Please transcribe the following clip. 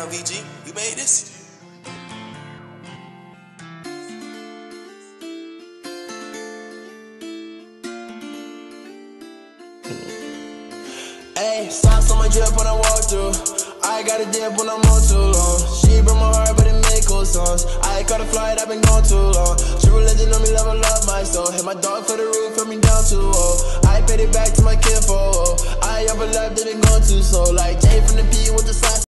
down, VG, you made this? Hey, socks on my drip when I walk through. I got a dip when I'm on too long. She broke my heart, but it make cool songs. I caught a flight, I've been gone too long. True religion on me, level up my soul. Hit my dog for the roof, put me down too low. I paid it back to my kinfolk. Oh. I overlapped, didn't go too slow. Like Jay from the P with the socks.